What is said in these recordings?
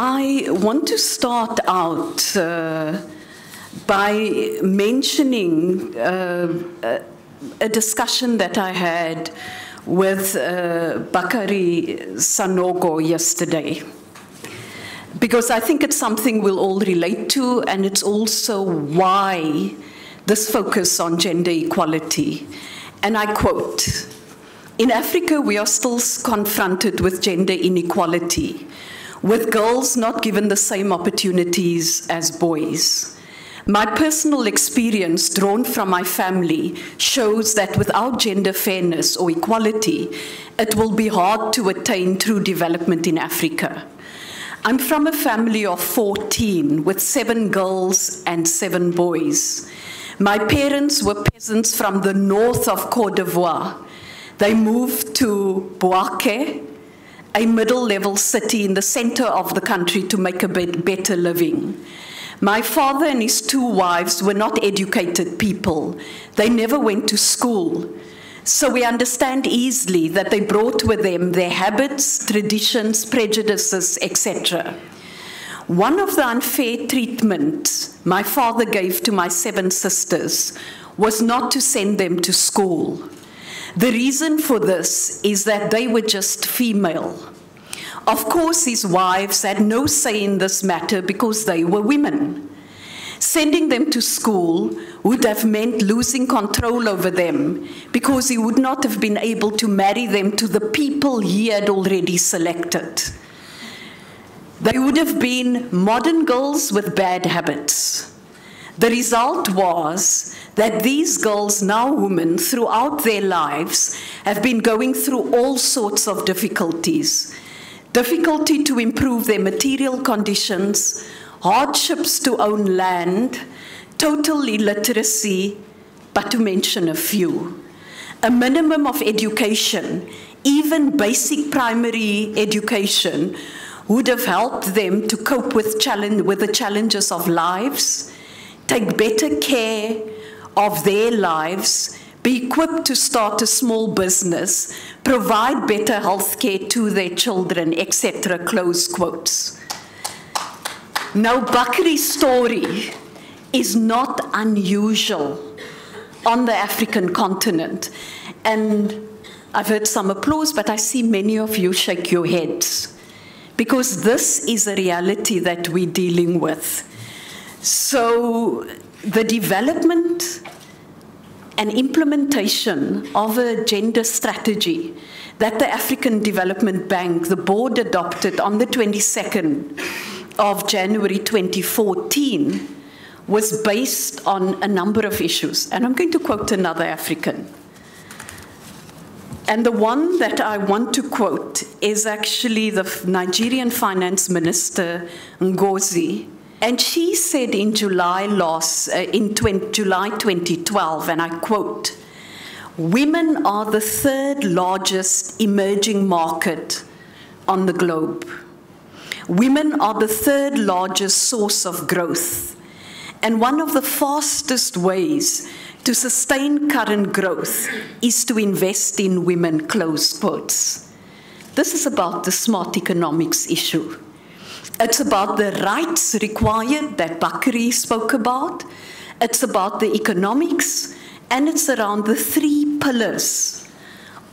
I want to start out uh, by mentioning uh, a discussion that I had with uh, Bakari Sanogo yesterday. Because I think it's something we'll all relate to, and it's also why this focus on gender equality. And I quote In Africa, we are still confronted with gender inequality, with girls not given the same opportunities as boys. My personal experience drawn from my family shows that without gender fairness or equality, it will be hard to attain true development in Africa. I'm from a family of 14 with seven girls and seven boys. My parents were peasants from the north of Cote d'Ivoire. They moved to Bouaké, a middle level city in the center of the country, to make a better living. My father and his two wives were not educated people. They never went to school. So we understand easily that they brought with them their habits, traditions, prejudices, etc. One of the unfair treatment my father gave to my seven sisters was not to send them to school. The reason for this is that they were just female. Of course, his wives had no say in this matter because they were women. Sending them to school would have meant losing control over them because he would not have been able to marry them to the people he had already selected. They would have been modern girls with bad habits. The result was that these girls, now women, throughout their lives, have been going through all sorts of difficulties difficulty to improve their material conditions, hardships to own land, total illiteracy, but to mention a few. A minimum of education, even basic primary education, would have helped them to cope with, challenge, with the challenges of lives, take better care of their lives, be equipped to start a small business, provide better health care to their children, etc. Close quotes. Now, Bakari's story is not unusual on the African continent. And I've heard some applause, but I see many of you shake your heads because this is a reality that we're dealing with. So, the development and implementation of a gender strategy that the African Development Bank, the board adopted on the 22nd of January 2014, was based on a number of issues. And I'm going to quote another African. And the one that I want to quote is actually the Nigerian finance minister, Ngozi, and she said in July last, uh, in 20, July 2012, and I quote, women are the third largest emerging market on the globe. Women are the third largest source of growth. And one of the fastest ways to sustain current growth is to invest in women, close quotes. This is about the smart economics issue. It's about the rights required that Bakari spoke about. It's about the economics, and it's around the three pillars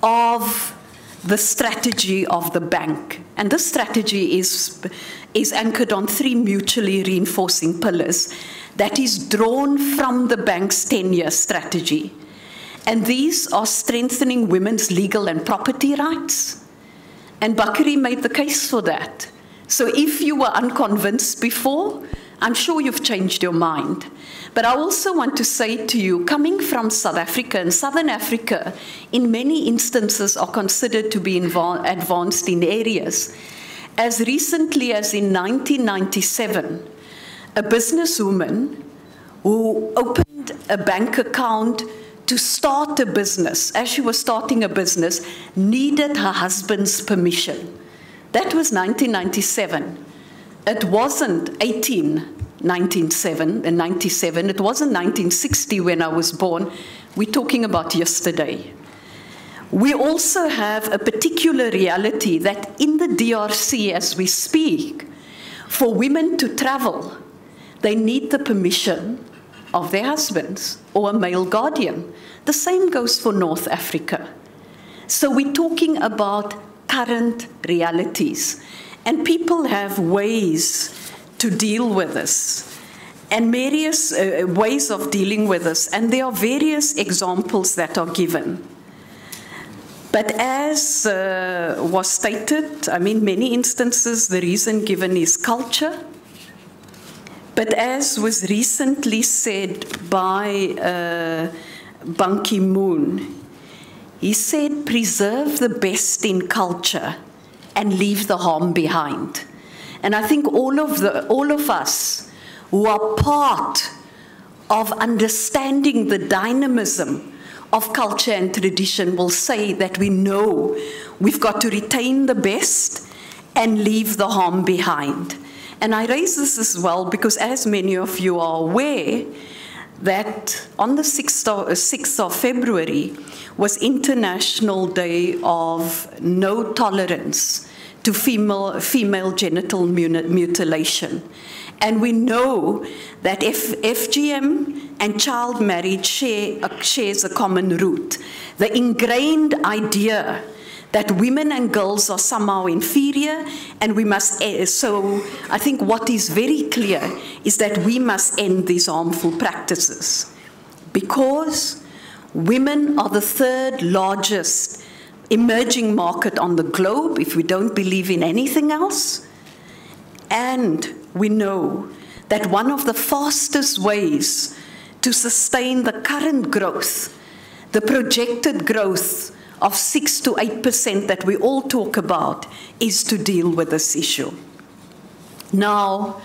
of the strategy of the bank. And this strategy is, is anchored on three mutually reinforcing pillars that is drawn from the bank's 10 year strategy. And these are strengthening women's legal and property rights. And Bakari made the case for that. So if you were unconvinced before, I'm sure you've changed your mind. But I also want to say to you, coming from South Africa, and Southern Africa, in many instances, are considered to be advanced in areas. As recently as in 1997, a businesswoman who opened a bank account to start a business, as she was starting a business, needed her husband's permission. That was 1997. It wasn't 1897 and 97. It wasn't 1960 when I was born. We're talking about yesterday. We also have a particular reality that in the DRC as we speak, for women to travel, they need the permission of their husbands or a male guardian. The same goes for North Africa. So we're talking about current realities. And people have ways to deal with this and various uh, ways of dealing with this. And there are various examples that are given. But as uh, was stated, I mean, many instances, the reason given is culture. But as was recently said by uh, Ban Ki moon, he said, preserve the best in culture and leave the harm behind. And I think all of, the, all of us who are part of understanding the dynamism of culture and tradition will say that we know we've got to retain the best and leave the harm behind. And I raise this as well because, as many of you are aware, that on the 6th of, 6th of February was International Day of No Tolerance to Female, female Genital Mutilation. And we know that if FGM and child marriage share, uh, shares a common root, the ingrained idea that women and girls are somehow inferior and we must uh, so i think what is very clear is that we must end these harmful practices. Because women are the third largest emerging market on the globe if we don't believe in anything else. And we know that one of the fastest ways to sustain the current growth, the projected growth of 6 to 8% that we all talk about, is to deal with this issue. Now,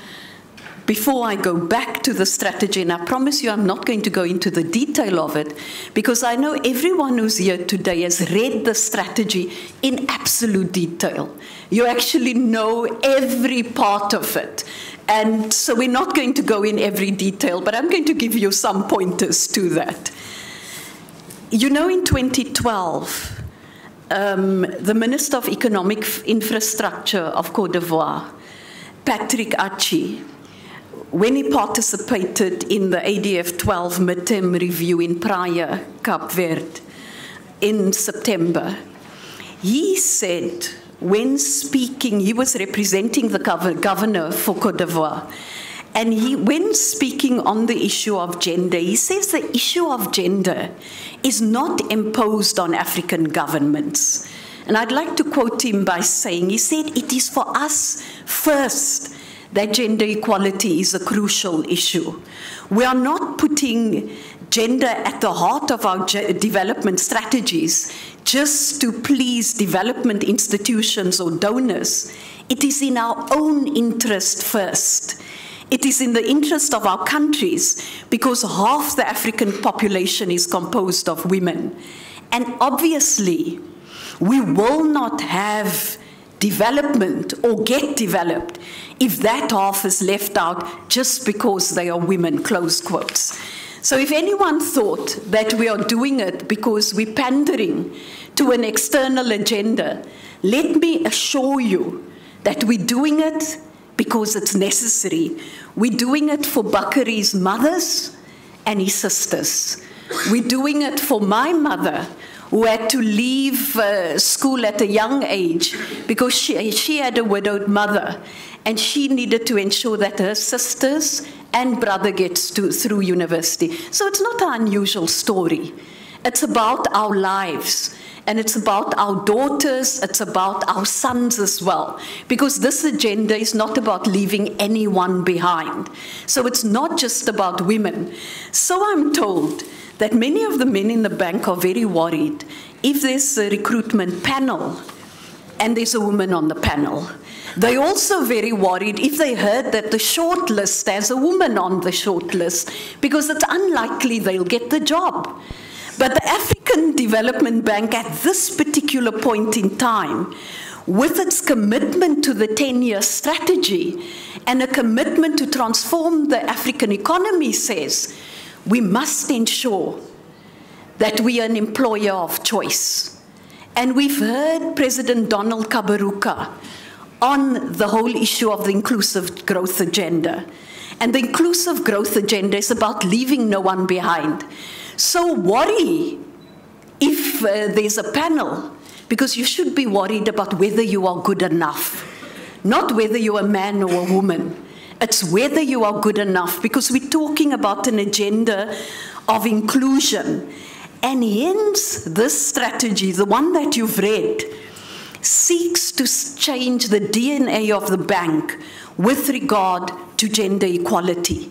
before I go back to the strategy, and I promise you I'm not going to go into the detail of it, because I know everyone who's here today has read the strategy in absolute detail. You actually know every part of it. And so we're not going to go in every detail, but I'm going to give you some pointers to that. You know, in 2012, um, the Minister of Economic Infrastructure of Cote d'Ivoire, Patrick Achi, when he participated in the ADF 12 midterm review in Praia, Cape Verde, in September, he said, when speaking, he was representing the governor for Cote d'Ivoire. And he, when speaking on the issue of gender, he says the issue of gender is not imposed on African governments. And I'd like to quote him by saying, he said, it is for us first that gender equality is a crucial issue. We are not putting gender at the heart of our development strategies just to please development institutions or donors. It is in our own interest first. It is in the interest of our countries because half the African population is composed of women. And obviously, we will not have development or get developed if that half is left out just because they are women, close quotes. So if anyone thought that we are doing it because we're pandering to an external agenda, let me assure you that we're doing it because it's necessary. We're doing it for Bakari's mothers and his sisters. We're doing it for my mother who had to leave uh, school at a young age because she, she had a widowed mother and she needed to ensure that her sisters and brother gets to, through university. So it's not an unusual story. It's about our lives. And it's about our daughters, it's about our sons as well. Because this agenda is not about leaving anyone behind. So it's not just about women. So I'm told that many of the men in the bank are very worried if there's a recruitment panel and there's a woman on the panel. They're also very worried if they heard that the shortlist has a woman on the shortlist because it's unlikely they'll get the job. But the African Development Bank at this particular point in time, with its commitment to the 10 year strategy and a commitment to transform the African economy, says we must ensure that we are an employer of choice. And we've heard President Donald Kaberuka on the whole issue of the inclusive growth agenda. And the inclusive growth agenda is about leaving no one behind. So worry if uh, there's a panel, because you should be worried about whether you are good enough, not whether you're a man or a woman. It's whether you are good enough, because we're talking about an agenda of inclusion. And hence, this strategy, the one that you've read, seeks to change the DNA of the bank with regard to gender equality.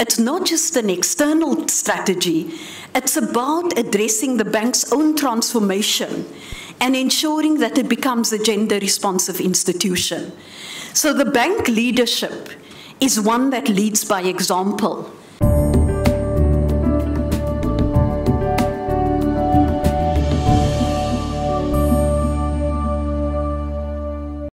It's not just an external strategy, it's about addressing the bank's own transformation and ensuring that it becomes a gender responsive institution. So the bank leadership is one that leads by example.